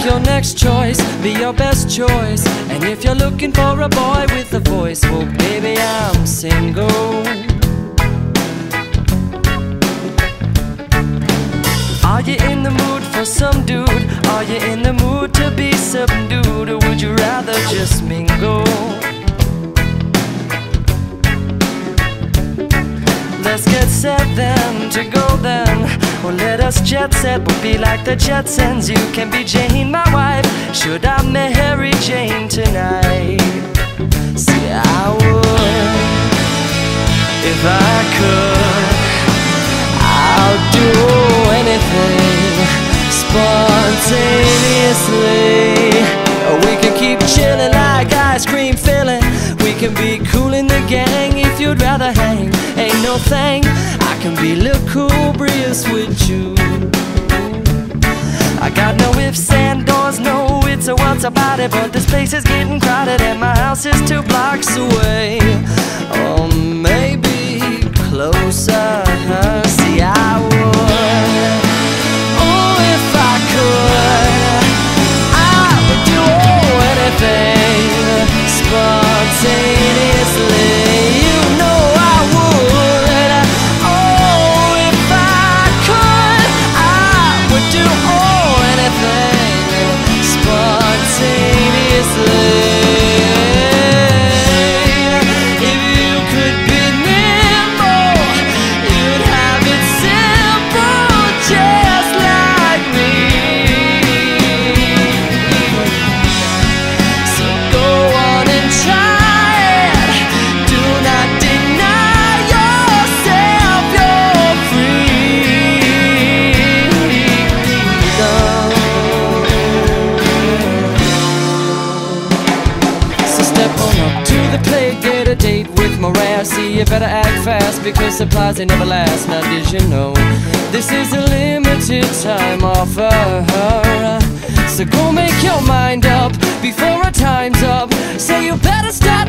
make your next choice, be your best choice. And if you're looking for a boy with a voice, well, baby, I'm single. Are you in the mood for some dude? Are you in the mood to be subdued? Or would you rather just mingle? Let's get set then to go then. Or let us jet set, we'll be like the Jetsons. You can be Jane, my wife. Should I marry Jane tonight? See, I would if I could. I'll do anything spontaneously. We can keep chilling like ice cream filling. We can be cool in the gang if you'd rather hang. Thing. I can be lugubrious with you. I got no ifs and doors, no it's or what's about it. But this place is getting crowded and my house is two blocks away. the plague get a date with Mariah. See, you better act fast because supplies they never last. Now, did you know this is a limited time offer? So go make your mind up before our time's up. So you better stop.